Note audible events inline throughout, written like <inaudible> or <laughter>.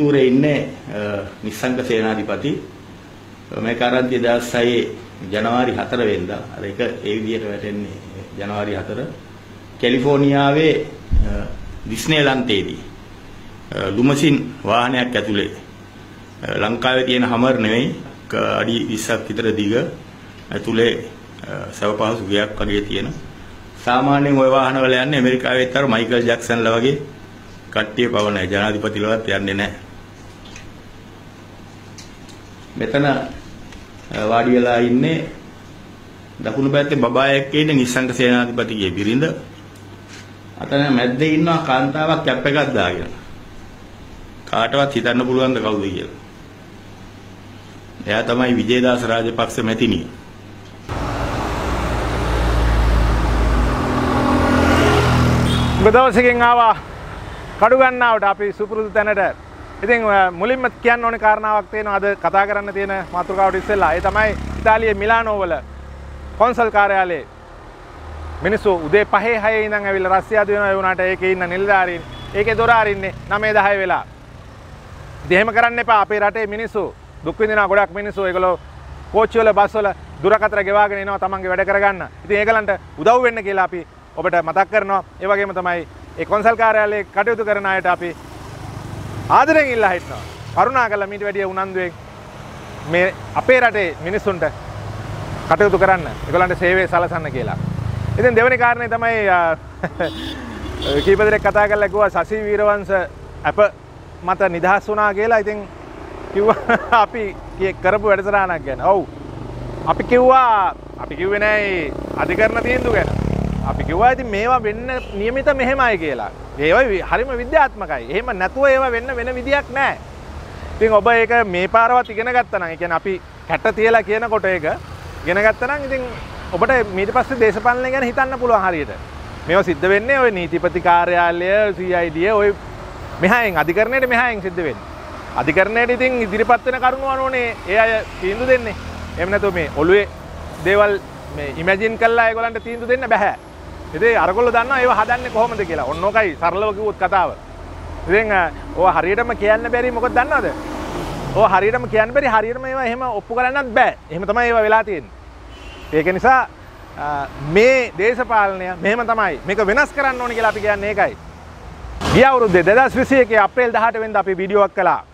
ඌරේ ඉන්නේ නිස්සංග සේනාධිපති. මේක ආරම්භය 2006 ජනවාරි 4 වෙනිදා. අර ඒක ඒ විදිහට වැටෙන්නේ ජනවාරි 4 කැලිෆෝනියාවේ ඩිස්නේලන්තයේදී ලුමසින් වාහනයක් ඇතුලේ. ලංකාවේ තියෙන හමර් නෙවෙයි අඩි 20ක් විතර දිග ඇතුලේ සවපහසු ගයක් වගේ තියෙන. සාමාන්‍යයෙන් ওই වාහනවල යන්නේ ඇමරිකාවේ තර මයිකල් ජැක්සන්ලා වගේ කට්ටිය පවනයි ජනාධිපතිලවත් යන්නේ නැහැ. මෙතන වාඩි වෙලා ඉන්නේ දකුණු පැත්තේ බබායෙක් ඉන්නේ නිස්සංග සේනාධිපතිගේ බිරිඳ. අතන මැද්දේ ඉන්නවා කාන්තාවක් කැප් එකක් දාගෙන. කාටවත් හිතන්න පුළුවන්ද කවුද කියලා. එයා තමයි විජේදාස රාජපක්ෂ මැතිණිය. ගොදවසකින් ආවා කඩු ගන්නාවට අපි සුපුරුදු තැනට ඉතින් මුලින්ම කියන්න ඕනේ කාරණාවක් තියෙනවා. අද කතා කරන්න තියෙන මාතෘකාවට ඉස්සෙල්ලා. ඒ තමයි ඉතාලියේ මිලානෝ වල කොන්සල් කාර්යාලයේ මිනිස්සු උදේ 5 6 ඉඳන් ඇවිල්ලා රස්සියාදු වෙනවා ඒ වුණාට ඒකේ ඉන්න නිලධාරීන් ඒකේ දොර අරින්නේ 9 10 වෙලා. ඉතින් එහෙම කරන්න එපා. අපේ රටේ මිනිස්සු දුක් විඳිනවා ගොඩක් මිනිස්සු ඒගොල්ලෝ කෝච්චි වල බස් වල දුරකථන ගෙවාගෙන එනවා තමන්ගේ වැඩ කරගන්න. ඉතින් ඒගලන්ට උදව් වෙන්න කියලා අපි ඔබට මතක් කරනවා. ඒ වගේම තමයි ඒ කොන්සල් කාර්යාලයේ කටයුතු කරන අයට අපි ආදරෙන් ඉල්ලා හිටනවා. කරුණාකරලා මීට වැඩිය උනන්දුවෙන් මේ අපේ රටේ මිනිස්සුන්ට කටයුතු කරන්න. ඒගොල්ලන්ට සේවය සලසන්න කියලා. ඉතින් දෙවෙනි කාරණේ තමයි <laughs> කීප දෙනෙක් කතා කරලා කිව්වා සසි වීරවංශ අප මත නිදහස් වුණා කියලා. ඉතින් කිව්වා <laughs> අපි කරපු වැඩසටහනක් ගැන. ඔව්. අපි කිව්වා අපි කිව්වේ නෑ අධිකරණ තීන්දුව ගැන. අපි කිව්වා ඉතින් මේවා වෙන්න નિયમિત මෙහෙමයි කියලා. ඒවා හරිම විද්‍යාත්මකයි. එහෙම නැතුව ඒවා වෙන්න වෙන විදියක් නෑ. ඉතින් ඔබ ඒක මේ පාරවත් ඉගෙන ගත්තා නම්, ඒ කියන්නේ අපි කැට තියලා කියනකොට ඒක ඉගෙන ගත්තා නම් ඉතින් ඔබට ඊට පස්සේ දේශපාලනය ගැන හිතන්න පුළුවන් හරියට. මේවා සිද්ධ වෙන්නේ ওই නීතිපති කාර්යාලය, CID ඔය මෙහායෙන් අධිකරණයට මෙහායෙන් සිද්ධ වෙන්නේ. අධිකරණයට ඉතින් ඉදිරිපත් වෙන කරුණු අනුවනේ ඒ අය තීන්දුව දෙන්නේ. එහෙම නැතුව මේ ඔළුවේ දේවල් මේ ඉමැජින් කරලා ඒගොල්ලන්ට තීන්දුව දෙන්න බෑ. ඉතින් අරගොල්ලෝ දන්නවා ඒව හදන්නේ කොහොමද කියලා. ඔන්න ඕකයි සරලව කිව්වොත් කතාව. ඉතින් ඕවා හරියටම කියන්න බැරි මොකද දන්නවද? ඕවා හරියටම කියන්න බැරි හරියටම ඒවා එහෙම ඔප්පු කරන්නත් බෑ. එහෙම තමයි ඒවා වෙලා තියෙන්නේ. ඒක නිසා මේ දේශපාලනය මෙහෙම තමයි. මේක වෙනස් කරන්න ඕනේ කියලා අපි කියන්නේ ඒකයි. ගිය අවුරුද්දේ 2021 අප්‍රේල් 18 වෙනිදා අපි වීඩියෝවක් කළා.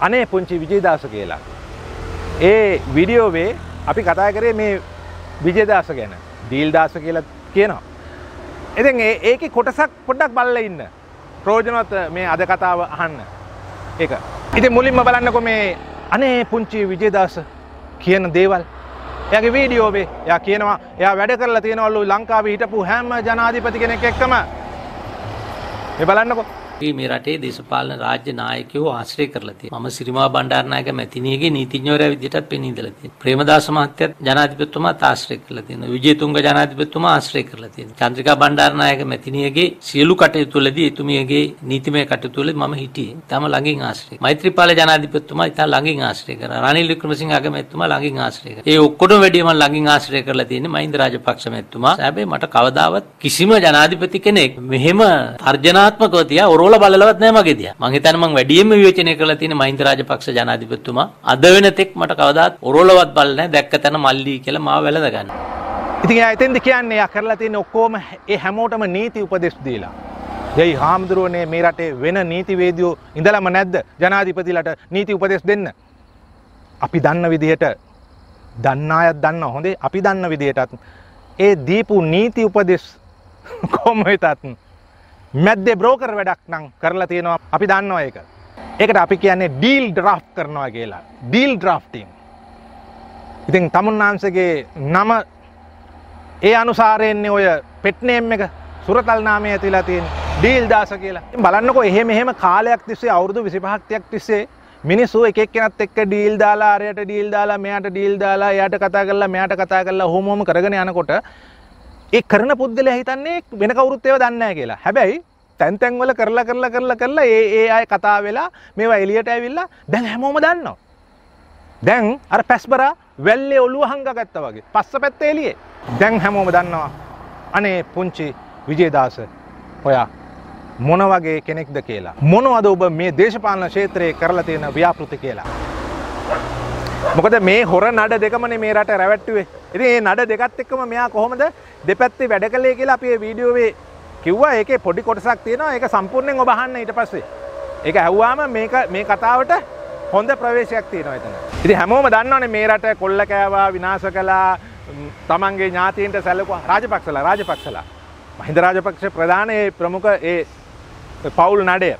අනේ පුංචි විජේදාස කියලා. ඒ විඩියෝවේ අපි කතා කරේ මේ විජේදාස ගැන. දීල්දාස කියලා කියනවා. ඉතින් ඒක කොටසක් පොඩ්ඩක් බලලා ඉන්න. ප්‍රයෝජනවත් මේ අද කතාව අහන්න. ඒක. ඉතින් මුලින්ම බලන්නකො මේ අනේ පුංචි විජේදාස කියන දේවල්. එයාගේ වීඩියෝවේ එයා කියනවා එයා වැඩ කරලා තියෙනවලු ලංකාවේ හිටපු හැම ජනාධිපති කෙනෙක් එක්කම මේ බලන්නකො මේ රටේ දේශපාලන රාජ්‍ය නායකයෝ ආශ්‍රය කරලා තියෙනවා. මම සිරිමා බණ්ඩාරනායක මැතිණියගේ නීතිඥවරයා විදිහටත් පෙනී ඉඳලා තියෙනවා. ප්‍රේමදාස මහත්තයත් ජනාධිපතිතුමාත් ආශ්‍රය කරලා තියෙනවා. විජේතුංග ජනාධිපතිතුමා ආශ්‍රය කරලා තියෙනවා. චන්ද්‍රිකා බණ්ඩාරනායක මැතිණියගේ සියලු කටයුතු වලදී එතුමියගේ නීතිමය කටයුතු වලදී මම හිටියේ. තම ළඟින් ආශ්‍රය. මෛත්‍රීපාල ජනාධිපතිතුමා ඉතා ළඟින් ආශ්‍රය කරා. රනිල් වික්‍රමසිංහ අගමැතිතුමා ළඟින් ආශ්‍රය කරා. ඒ ඔක්කොටම වැඩිය මම ළඟින් ආශ්‍රය කරලා තියෙන්නේ මහින්ද රාජපක්ෂ මැතිතුමා. හැබැයි මට කවදාවත් කිසිම ජනාධිපති කෙනෙක් මෙහෙම තර්ජනාත්මකව තියා ඔරෝල බලලවත් නැහැ මගේ දිහා. මං හිතන්නේ මං වැඩියෙන්ම විවේචනය කරලා තියෙන මහින්ද රාජපක්ෂ ජනාධිපතිතුමා අද වෙනතෙක් මට කවදාත් ඔරොලවත් බලලා නැහැ දැක්ක තැන මල්ලි කියලා මාව වැළඳ ගන්න. ඉතින් එයා එතෙන්ද කියන්නේ එයා කරලා තියෙන ඔක්කොම ඒ හැමෝටම නීති උපදෙස් දීලා. දෙයි හාමුදුරුවනේ මේ රටේ වෙන නීතිවේදියෝ ඉඳලම නැද්ද ජනාධිපතිලට නීති උපදෙස් දෙන්න. අපි දන්න විදිහට දන්න අයත් දන්න හොඳේ අපි දන්න විදිහටත් ඒ දීපු නීති උපදෙස් කොහොම වෙතත් මැද්දේ බ්‍රෝකර් වැඩක් නම් කරලා තියෙනවා අපි දන්නවා ඒක. ඒකට අපි කියන්නේ ඩීල් ඩ්‍රාෆ්ට් කරනවා කියලා. Deal drafting. ඉතින් තමුන්නාන්සගේ නම ඒ අනුසාරයෙන්නේ ඔය පෙට්නේම් එක සුරතල් නාමය ඇතිලා තියෙන ඩීල් දාස කියලා. බලන්නකො එහෙම එහෙම කාලයක් තිස්සේ අවුරුදු 25ක් තිස්සේ මිනිස්සු එක එක්කෙනත් එක්ක ඩීල් දාලා අරයට ඩීල් දාලා මෙයාට ඩීල් දාලා එයාට කතා කරලා මෙයාට කතා කරලා හොම හොම කරගෙන යනකොට ඒ කරන පුද්ගලයා හිතන්නේ වෙන කවුරුත් ඒව දන්නේ නැහැ කියලා. හැබැයි තැන් තැන් වල කරලා කරලා කරලා කරලා ඒ ඒ අය කතා වෙලා මේවා එළියට ඇවිල්ලා දැන් හැමෝම දන්නවා. දැන් අර පැස්බරා වැල්ලේ ඔළුව හංගගත්තා වගේ. පස්ස පැත්තේ එළියේ. දැන් හැමෝම දන්නවා. අනේ පුංචි විජේදාස ඔයා මොන වගේ කෙනෙක්ද කියලා. මොනවද ඔබ මේ දේශපාලන ක්ෂේත්‍රයේ කරලා තියෙන ව්‍යාපෘති කියලා. මොකද මේ හොර නඩ දෙකමනේ මේ රට රැවට්ටුවේ. ඉතින් මේ නඩ දෙකත් එක්කම මෙයා කොහොමද දෙපැත්තේ වැඩ කළේ කියලා අපි මේ වීඩියෝවේ කිව්වා. ඒකේ පොඩි කොටසක් තියෙනවා. ඒක සම්පූර්ණයෙන් ඔබ අහන්න ඊට පස්සේ. ඒක ඇහුවාම මේක මේ කතාවට හොඳ ප්‍රවේශයක් තියෙනවා එතන. ඉතින් හැමෝම දන්නවනේ මේ රට කොල්ල කෑවා, විනාශ කළා, ම්, තමන්ගේ ඥාතීන්ට සැලකුවා රාජපක්ෂලා රාජපක්ෂලා. මහින්ද රාජපක්ෂ ප්‍රධාන ඒ ප්‍රමුඛ ඒ පවුල් නඩය.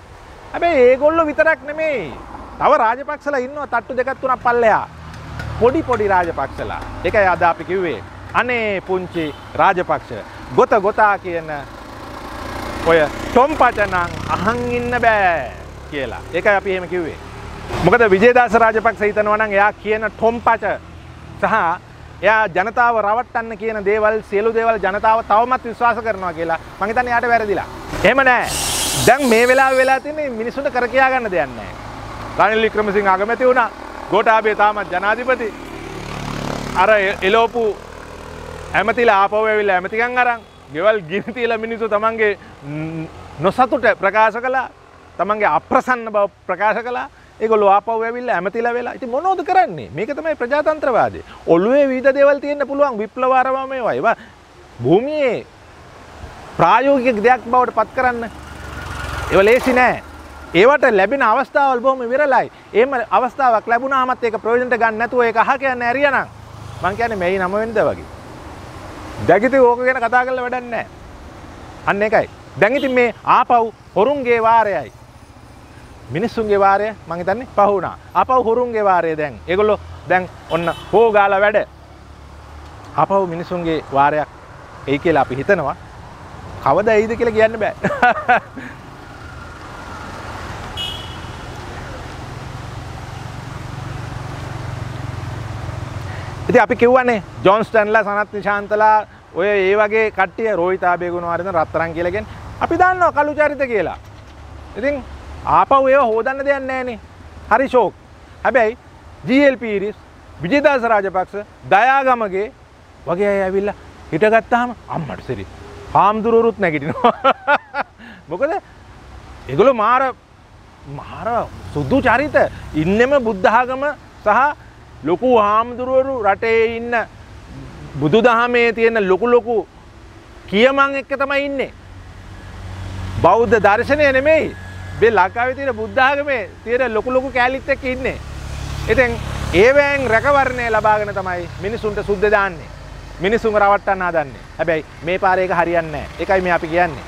හැබැයි ඒගොල්ලෝ විතරක් නෙමෙයි. තව රාජපක්ෂලා ඉන්නවා තට්ටු දෙකක් තුනක් පල්ලෙහා. පොඩි පොඩි රාජපක්ෂලා. ඒකයි අද අපි කිව්වේ. අනේ පුංචි රාජපක්ෂ ගොත ගොතා කියන ඔය ටොම්පචනං අහන් ඉන්න බෑ කියලා. ඒකයි අපි එහෙම කිව්වේ. මොකද විජේදාස රාජපක්ෂ හිතනවා නම් එයා කියන ටොම්පච සහ එයා ජනතාව රවට්ටන්න කියන දේවල් සියලු දේවල් ජනතාව තවමත් විශ්වාස කරනවා කියලා මං හිතන්නේ එයාට වැරදිලා. එහෙම නෑ. දැන් මේ වෙලාව වෙලා තියෙන්නේ මිනිස්සුන්ට කර කියා ගන්න දෙයක් නෑ. රනිල් වික්‍රමසිංහ අගමැති වුණා. ගෝඨාභය තාමත් ජනාධිපති. අර එලෝපු ඇමතිලා ආපහු ඇවිල්ලා ඇමතිකම් අරන් ගෙවල් ගිනි තියලා මිනිස්සු තමන්ගේ න්- නොසතුට ප්‍රකාශ කළා. තමන්ගේ අප්‍රසන්න බව ප්‍රකාශ කළා. ඒගොල්ලෝ ආපහු ඇවිල්ලා ඇමතිලා වෙලා. ඉතින් මොනවද කරන්නේ? මේක තමයි ප්‍රජාතන්ත්‍රවාදය. ඔළුවේ විවිධ දේවල් තියෙන්න පුළුවන් විප්ලවාරම මේවා. ඒවා භූමියේ ප්‍රායෝගික දෙයක් බවට පත් කරන්න. ඒව ලේසි නෑ. ඒවට ලැබෙන අවස්ථාවල් බොහොම විරලයි. එහෙම අවස්ථාවක් ලැබුණාමත් ඒක ප්‍රයෝජනට ගන්න නැතුව ඒක අහ කියන්නේ ඇරියනම් මං කියන්නේ මෙයි නම වෙනද වගේ. දැකිති ඕක ගැන කතා කරලා වැඩක් නැහැ. අන්න ඒකයි. දැන් ඉතින් මේ ආපව් හොරුන්ගේ වාරයයි. මිනිස්සුන්ගේ වාරය මං හිතන්නේ පහ වුණා. ආපව් හොරුන්ගේ වාරය දැන්. ඒගොල්ලෝ දැන් ඔන්න හෝ ගාලා වැඩ. ආපව් මිනිස්සුන්ගේ වාරයක් එයි කියලා අපි හිතනවා. කවදා එයිද කියලා කියන්න බෑ. <laughs> ඉතින් අපි කිව්වනේ ජොන්ස්ටන්ලා සනත් නිශාන්තලා ඔය ඒ වගේ කට්ටිය රෝහිතා බේගුණවාරින් රත්තරන් කියලා කියන්නේ අපි දන්නවා කළු චරිත කියලා. ඉතින් ආපහු ඒව හොදන්න දෙයක් නැහනේ. හරි ෂෝක්. හැබැයි GL පීරිස් විජේදාස රාජපක්ෂ දයාගමගේ වගේ අය ඇවිල්ලා හිටගත්තාම අම්මට සිරි. හාමුදුරුවරුත් නැගිටිනවා. <laughs> මොකද ඒගොල්ලෝ මාර මාර සුදු චරිත ඉන්නෙම බුද්ධාගම සහ ලොකු හාමුදුරුවරු රටේ ඉන්න බුදු දහමේ තියෙන ලොකු ලොකු කියමන් එක්ක තමයි ඉන්නේ. බෞද්ධ දර්ශනය නෙමෙයි බේ ලංකාවේ තියෙන බුද්ධාගමේ තියෙන ලොකු ලොකු කෑලිත් එක්ක ඉන්නේ. ඉතින් ඒවැයෙන් රැකවරණය ලබාගෙන තමයි මිනිසුන්ට සුද්ධ දාන්නේ. මිනිසුන් රවට්ටන්න හදන්නේ. හැබැයි මේ පාරේ ඒක හරියන්නේ නැහැ. ඒකයි මේ අපි කියන්නේ.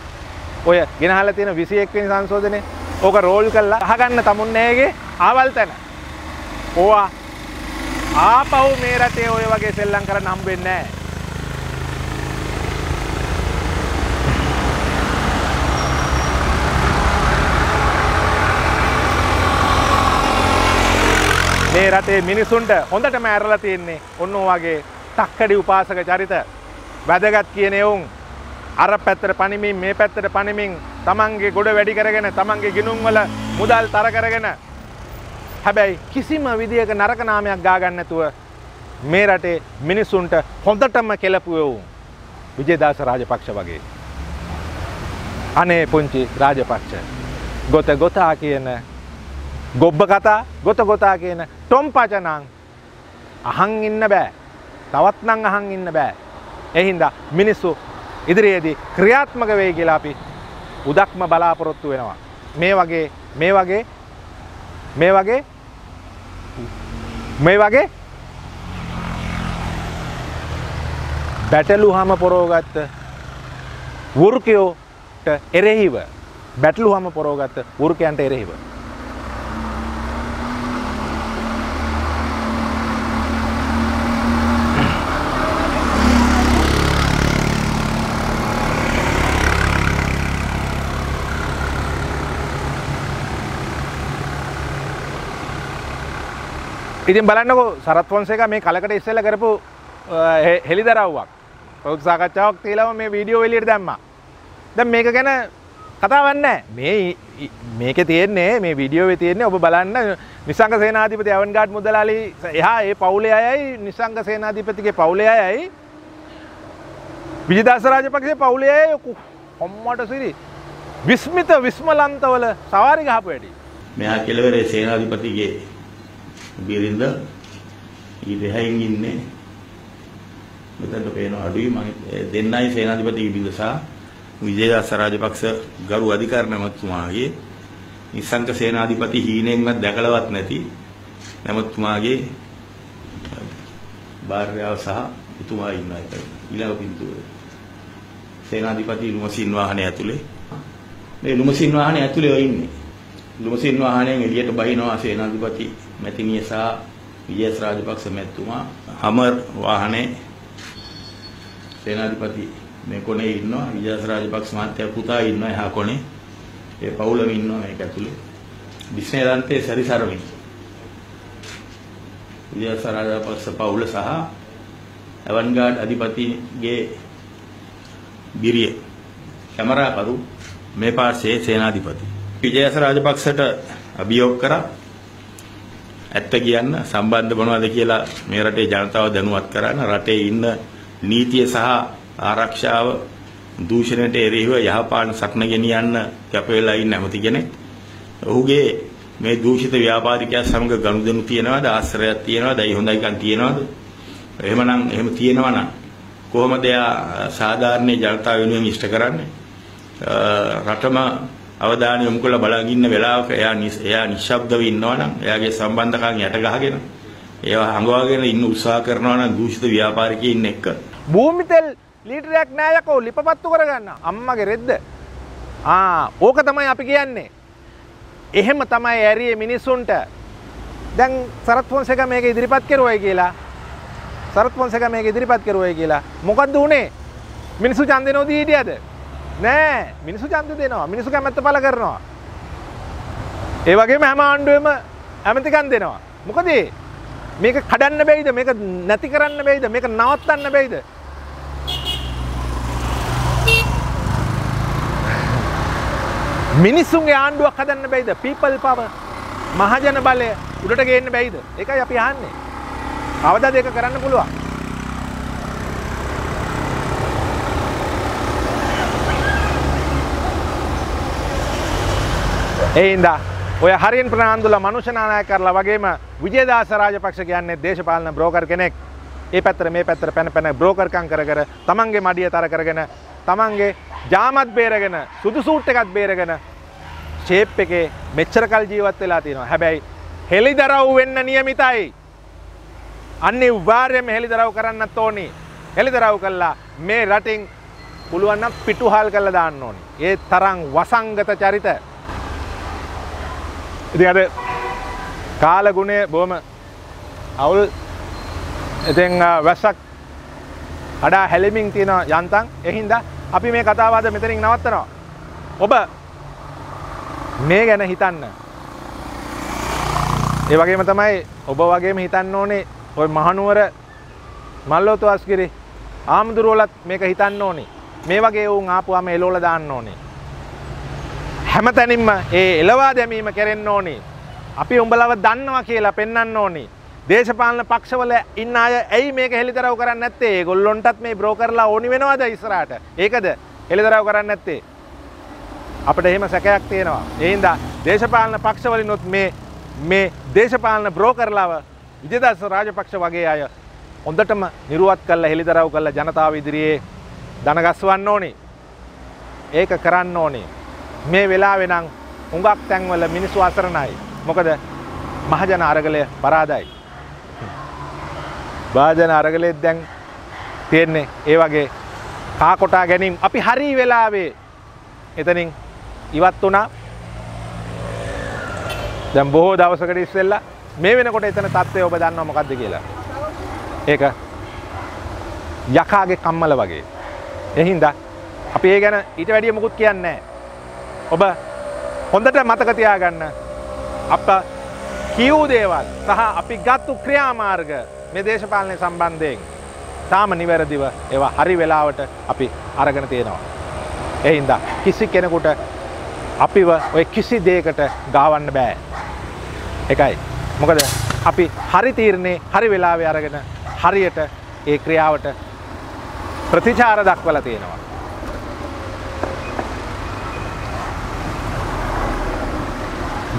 ඔය ගෙනහලා තියෙන 21 වෙනි සංශෝධනේ ඕක රෝල් කරලා අහගන්න තමුන්නේගේ ආවල් තැන. ඕවා ආපහු මේ රටේ ඔය වගේ සෙල්ලම් කරන්න හම්බෙන්නේ නැහැ. මේ රටේ මිනිසුන්ට හොඳටම ඇරලා තියෙන්නේ ඔන්න ඔය වගේ තක්කඩි උපාසක චරිත වැදගත් කියන එවුන් අර පැත්තට පනිමින් මේ පැත්තට පනිමින් තමන්ගේ ගොඩ වැඩි කරගෙන තමන්ගේ ගිනුම් වල මුදල් තර කරගෙන හැබැයි කිසිම විදියක නරක නාමයක් ගාගන්න නැතුව මේ රටේ මිනිසුන්ට හොඳටම කෙලපු එවුන් විජේදාස රාජපක්ෂ වගේ. අනේ පුංචි රාජපක්ෂ. ගොත ගොතා කියන ගොබ්බ කතා ගොත ගොතා කියන ටොම්පචනං අහන් ඉන්න බෑ. තවත් නම් අහන් ඉන්න බෑ. එහින්දා මිනිස්සු ඉදිරියේදී ක්‍රියාත්මක වෙයි කියලා අපි උදක්ම බලාපොරොත්තු වෙනවා. මේ වගේ මේ වගේ මේ වගේ? මේ වගේ? බැටලු හම පොරෝගත්ත වෘකයෝට එරෙහිව. බැටලු හම පොරෝගත්ත වෘකයන්ට එරෙහිව. ඉතින් බලන්නකො සරත් ෆොන්සේක මේ කලකට ඉස්සෙල්ලා කරපු අ, හෙළිදරව්වක් ප්‍රවෘත්ති සාකච්ඡාවක් තියලාම මේ වීඩියෝ එළියට දැම්මා. දැන් මේක ගැන කතාවක් නැහැ. මේ මේකේ තියෙන්නේ මේ වීඩියෝවේ තියෙන්නේ ඔබ බලන්න නිසංග සේනාධිපති අවන්ගාඩ් මුදලාලි එහා ඒ පවුලේ අයයි නිසංග සේනාධිපතිගේ පවුලේ අයයි විජිදාස රාජපක්ෂේ පවුලේ අය හොම්මට සිරි විස්මිත විස්මලන්තවල සවාරි ගහපු වැඩි. මෙහා කෙළවරේ සේනාධිපතිගේ බිරිඳ ඊට එහයින් ඉන්නේ. මෙතනට පේන අඩුයි. මම දෙන්නයි සේනාධිපතිගේ බිරිඳ සහ විජේදාස රාජපක්ෂ ගරු අධිකාරී නැමතුමාගේ නිසංක සේනාධිපති හීනෙන්වත් දැකලවත් නැති නැමතුමාගේ භාර්යාව සහ එතුමා ඉන්න එක ඊළඟ පින්තූරේ සේනාධිපති ලුමසින් වාහනේ ඇතුලේ. මේ ලුමසින් වාහනේ ඇතුලේ ඔය ඉන්නේ. ලුමසින් වාහනයෙන් එළියට බහිනවා සේනාධිපති මැතිනිය සහ විජේස් රාජපක්ෂ මැතිතුමා හමර් වාහනේ සේනාධිපති මේ කොනේ ඉන්නවා. විජේස් රාජපක්ෂ මහත්තයා පුතා ඉන්නවා එහා කොනේ. ඒ පවුලම ඉන්නවා මේක ඇතුලේ. ඩිස්නේලන්තේ සැරිසරමින් විජේස් රාජපක්ෂ පවුල සහ ඇවන්ගාඩ් අධිපතිගේ බිරිය කැමරාකරු මේ පාර්ශ්වයේ සේනාධිපති. විජේස රාජපක්ෂට අභියෝග කරා. ඇත්ත කියන්න සම්බන්ධ මොනවද කියලා මේ රටේ ජනතාව දැනුවත් කරන්න රටේ ඉන්න නීතිය සහ ආරක්ෂාව දූෂණයට එරෙහිව යහපාලන සටන ගෙනියන්න කැප වෙලා ඉන්න ඇමති කෙනෙක්. ඔහුගේ මේ දූෂිත ව්‍යාපාරිකයා සමග ගනුදෙනු තියනවාද? ආශ්‍රයයක් තියනවාද? ඇයි හොඳයිකම් තියනවාද? එහෙමනම් එහෙම තියෙනවා නම් කොහොමද එයා සාධාරණ ජනතාව වෙනුවෙන් ඉෂ්ට කරන්නේ? රටම අවධානය යොමු කරලා බලන් ඉන්න වෙලාවක එයා එයා නිශ්ශබ්දව ඉන්නවා නම් එයාගේ සම්බන්ධකම් යට ගහගෙන ඒවා හංගවාගෙන ඉන්න උත්සාහ කරනවා නම් දූෂිත ව්‍යාපාරිකයින් එක්ක භූමි තෙල් ලීටරයක් නෑ යකෝ. ලිපපත්තු කරගන්න. අම්මගේ රෙද්ද ආ ඕක තමයි අපි කියන්නේ. එහෙම තමයි ඇරියේ මිනිස්සුන්ට. දැන් සරත් ෆොන්සේක මේක ඉදිරිපත් කරුවයි කියලා. සරත් ෆොන්සේක මේක ඉදිරිපත් කරුවයි කියලා. මොකද්ද උනේ? මිනිස්සු ඡන්දේ නොදී හිටියද? නෑ. මිනිස්සු ඡන්ද දෙනවා. මිනිස්සු කැමැත්ත පළ කරනවා. ඒ වගේම හැම ආණ්ඩුවෙම ඇමතිකම් දෙනවා. මොකද මේක කඩන්න බැයිද? මේක නැති කරන්න බැයිද? මේක නවත්තන්න බැයිද? මිනිස්සුන්ගේ ආණ්ඩුවක් හදන්න බැයිද? පීපල් පව මහජන බලය උඩට ගේන්න බැයිද? එකයි අපි අහන්නේ. අවදා දෙක කරන්න පුළුවන්. එයින්දා ඔය හරින් ප්‍රනාන්දුල මනුෂනානය කරලා වගේම විජේදාස රාජපක්ෂ කියන්නේ දේශපාලන බ්‍රෝකර් කෙනෙක් ඒ පැත්තර මේ පැත්තර පැන පැන බ්‍රෝකර්කං කර කර තමන්ගේ මඩිය තර කරගෙන තමන්ගේ ජාමත් බේරගෙන සුදු සූට් එකත් බේරගෙන ෂේප් එකේ මෙච්චර කල් ජීවත් වෙලා තියෙනවා. හැබැයි හෙලිදරව් වෙන්න නියමිතයි. අනිවාර්යයෙන්ම හෙලිදරව් කරන්නත් ඕනි. හෙලිදරව් කළා මේ රටින් පුළුවන් නම් පිටුහල් කරලා දාන්න ඕනි. ඒ තරම් වසංගත චරිත. ඉතින් අද කාලගුණය බොහොම අවුල් ඉතින් වැස්සක් අඩා හැලිමින් තියෙන යන්තම් එහින්දා අපි මේ කතාව අද මෙතනින් නවත්තනවා. ඔබ මේ ගැන හිතන්න. ඒ වගේම තමයි ඔබ වගේම හිතන්න ඕනේ ඔය මහනුවර මල්ලෝතු අස්ගිරි ආමුදුරුවලත් මේක හිතන්න ඕනේ. මේ වගේ වුන් ආපුවාම එලෝල දාන්න ඕනේ. හැමතැනින්ම ඒ එලවා දැමීම කෙරෙන්න ඕනේ. අපි උඹලව දන්නවා කියලා පෙන්වන්න ඕනේ. දේශපාලන පක්ෂවල ඉන්න අය ඇයි මේක හෙළිදරව් කරන්නේ නැත්තේ? ඒගොල්ලොන්ටත් මේ බ්‍රෝකර්ලා ඕනි වෙනවද ඉස්සරහට? ඒකද හෙළිදරව් කරන්නේ නැත්තේ? අපිට එහෙම සැකයක් තියෙනවා. ඒ හින්දා දේශපාලන පක්ෂවලිනුත් මේ මේ දේශපාලන බ්‍රෝකර්ලාව විජේදාස රාජපක්ෂ වගේ අය හොඳටම නිරුවත් කරලා හෙළිදරව් කරලා ජනතාව ඉදිරියේ දනගස්වන්න ඕනේ. ඒක කරන්න ඕනේ. මේ වෙලාවේ නම් හුඟක් තැන්වල මිනිස්සු අසරණයි. මොකද මහජන අරගලය පරාදයි. භාජන අරගලෙත් දැන් තියෙන්නේ ඒ වගේ කාකොටා ගැනීම. අපි හරි වෙලාවේ එතනින් ඉවත් වුණා. දැන් බොහෝ දවසකට ඉස්සෙල්ලා මේ වෙනකොට එතන තත්ත්වය ඔබ දන්නවා මොකද්ද කියලා. ඒක යකාගේ කම්මල වගේ. එහින්දා අපි ඒ ගැන ඊට වැඩිය මුකුත් කියන්නේ ඔබ හොඳට මතක තියාගන්න අප කියවූ දේවල් සහ අපි ගත්තු ක්‍රියාමාර්ග මේ දේශපාලනය සම්බන්ධයෙන් තාම නිවැරදිව ඒවා හරි වෙලාවට අපි අරගෙන තියෙනවා. එහින්දා කිසි කෙනෙකුට අපිව ඔය කිසි දේකට ගාවන්න බෑ. එකයි. මොකද අපි හරි තීරණේ හරි වෙලාවේ අරගෙන හරියට ඒ ක්‍රියාවට ප්‍රතිචාර දක්වලා තියෙනවා.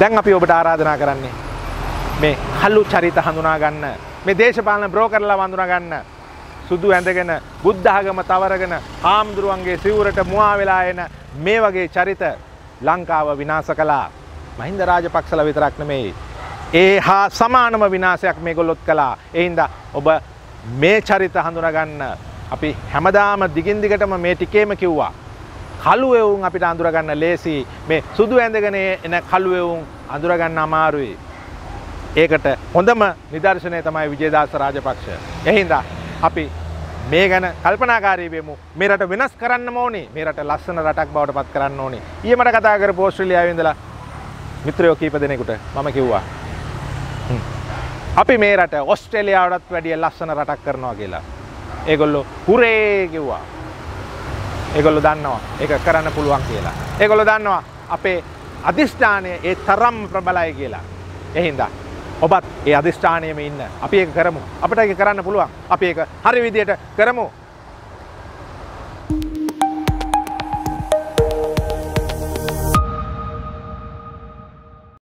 දැන් අපි ඔබට ආරාධනා කරන්නේ මේ කල්ලු චරිත හඳුනා ගන්න මේ දේශපාලන බ්‍රෝකර්ලා වඳුනා ගන්න සුදු ඇඳගෙන බුද්ධාගම තවරගෙන හාමුදුරුවන්ගේ සිවුරට මුවා වෙලා එන මේ වගේ චරිත ලංකාව විනාශ කළා. මහින්ද රාජපක්ෂලා විතරක් නෙමෙයි. ඒ හා සමානම විනාශයක් මේගොල්ලොත් කළා. ඒ හින්දා ඔබ මේ චරිත හඳුනගන්න අපි හැමදාම දිගින් දිගටම මේ ටිකේම කිව්වා. කළු එවුන් අපිට අඳුරගන්න ලේසි. මේ සුදු ඇඳගෙන එන කළු එවුන් අඳුරගන්න අමාරුයි. ඒකට හොඳම නිදර්ශනය තමයි විජේදාස රාජපක්ෂ. එහින්දා අපි මේ ගැන කල්පනාකාරීවයමු මේ රට වෙනස් කරන්න ඕනේ. මේ රට ලස්සන රටක් බවට පත් කරන්න ඕනේ. ඊයේ මට කතා කරපු ඕස්ට්‍රේලියාවේ ඉඳලා මිත්‍රයෝ කීප දෙනෙකුට මම කිව්වා අපි මේ රට ඔස්ට්‍රේලියාවටත් වැඩිය ලස්සන රටක් කරනවා කියලා. ඒගොල්ලෝ හුරේ කිව්වා. ඒගොල්ලෝ දන්නවා ඒක කරන්න පුළුවන් කියලා. ඒගොල්ලෝ දන්නවා අපේ අධිෂ්ඨානය ඒ තරම් ප්‍රබලයි කියලා. එහින්දා ඔබත් ඒ අධිෂ්ඨානයම ඉන්න අපි ඒක කරමු. අපිට ඒක කරන්න පුළුවන්. අපි ඒක හරි විදියට කරමු.